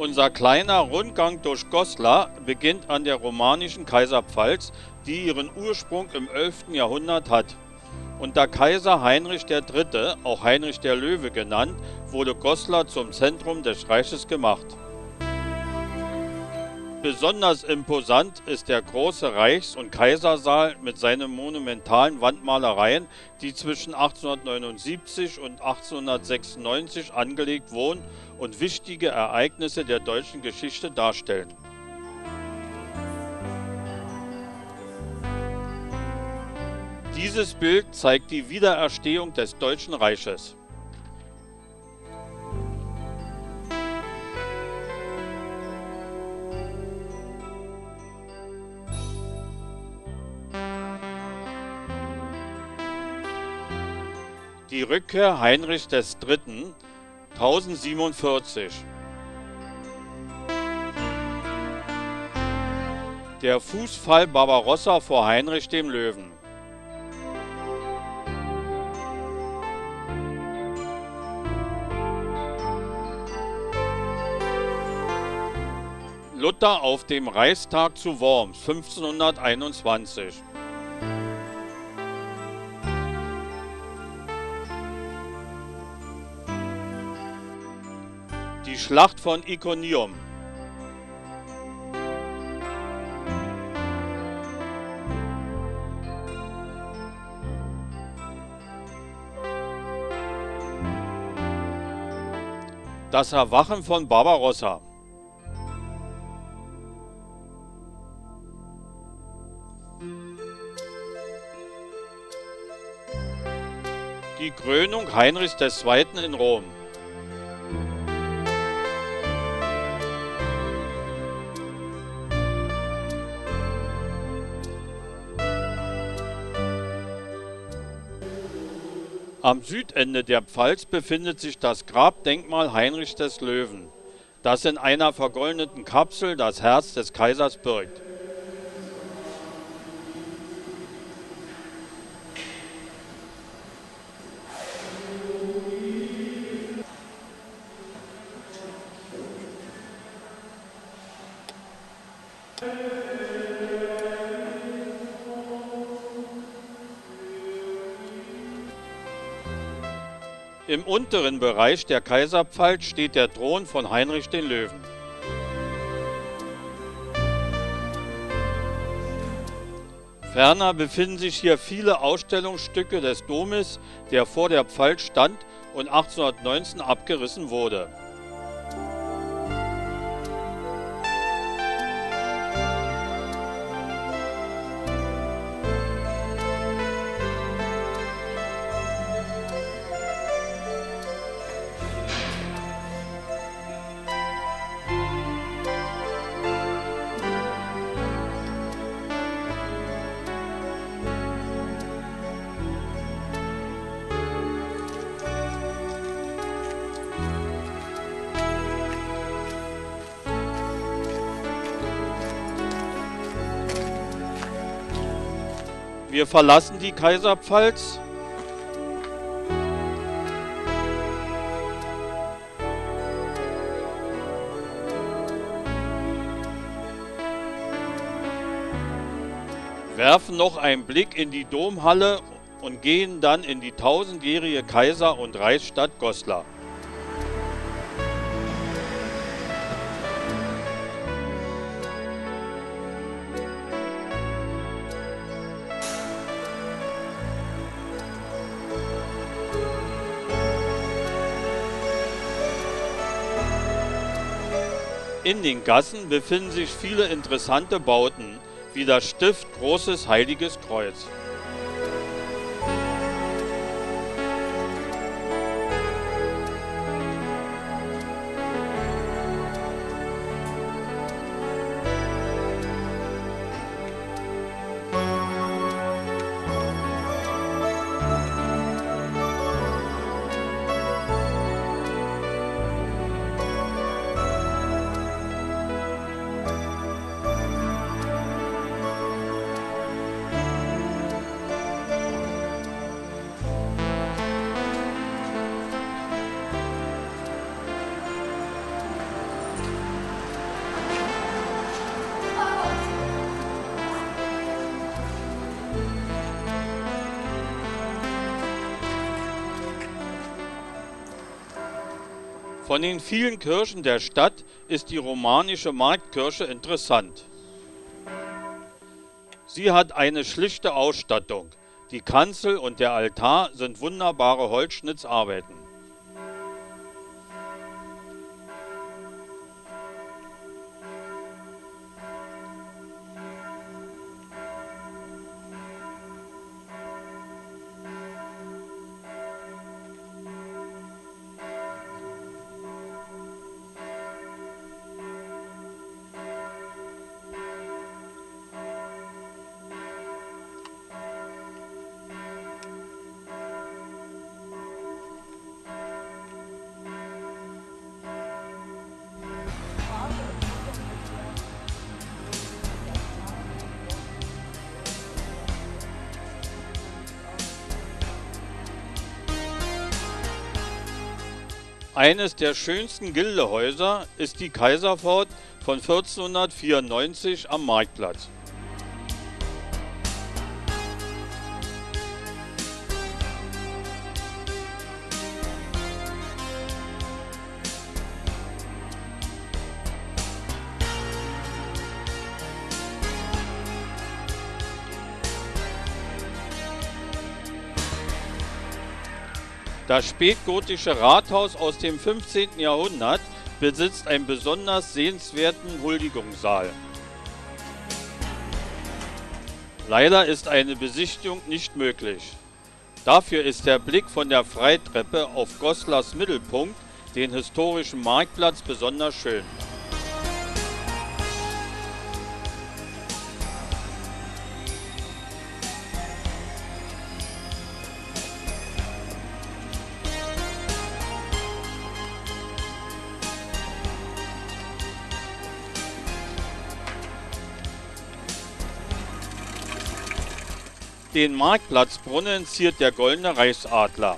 Unser kleiner Rundgang durch Goslar beginnt an der romanischen Kaiserpfalz, die ihren Ursprung im 11. Jahrhundert hat. Unter Kaiser Heinrich III., auch Heinrich der Löwe genannt, wurde Goslar zum Zentrum des Reiches gemacht. Besonders imposant ist der große Reichs- und Kaisersaal mit seinen monumentalen Wandmalereien, die zwischen 1879 und 1896 angelegt wurden und wichtige Ereignisse der deutschen Geschichte darstellen. Dieses Bild zeigt die Wiedererstehung des Deutschen Reiches. Die Rückkehr Heinrichs III. 1047 Der Fußfall Barbarossa vor Heinrich dem Löwen Luther auf dem Reichstag zu Worms 1521 Die Schlacht von Iconium. Das Erwachen von Barbarossa. Die Krönung Heinrichs II. in Rom. Am Südende der Pfalz befindet sich das Grabdenkmal Heinrich des Löwen, das in einer vergoldeten Kapsel das Herz des Kaisers birgt. Im unteren Bereich der Kaiserpfalz steht der Thron von Heinrich den Löwen. Ferner befinden sich hier viele Ausstellungsstücke des Domes, der vor der Pfalz stand und 1819 abgerissen wurde. Wir verlassen die Kaiserpfalz. Werfen noch einen Blick in die Domhalle und gehen dann in die tausendjährige Kaiser- und Reichsstadt Goslar. In den Gassen befinden sich viele interessante Bauten, wie das Stift Großes Heiliges Kreuz. Von den vielen Kirchen der Stadt ist die romanische Marktkirche interessant. Sie hat eine schlichte Ausstattung. Die Kanzel und der Altar sind wunderbare Holzschnittsarbeiten. Eines der schönsten Gildehäuser ist die Kaiserpfort von 1494 am Marktplatz. Das spätgotische Rathaus aus dem 15. Jahrhundert besitzt einen besonders sehenswerten Huldigungssaal. Leider ist eine Besichtigung nicht möglich. Dafür ist der Blick von der Freitreppe auf Goslers Mittelpunkt, den historischen Marktplatz, besonders schön. Den Marktplatzbrunnen ziert der goldene Reichsadler.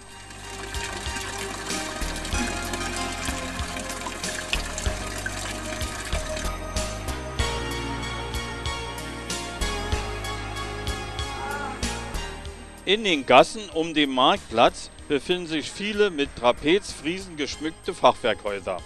In den Gassen um den Marktplatz befinden sich viele mit Trapezfriesen geschmückte Fachwerkhäuser.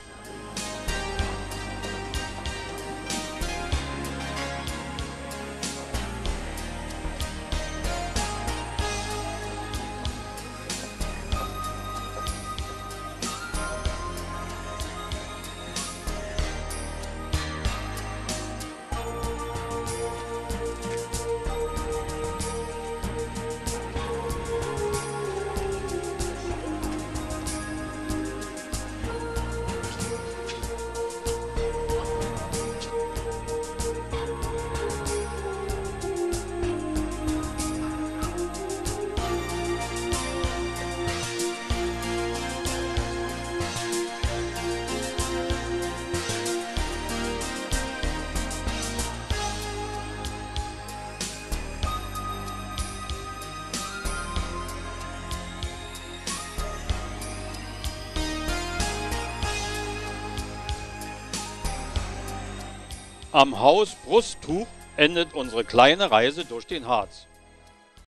Am Haus Brusttuch endet unsere kleine Reise durch den Harz.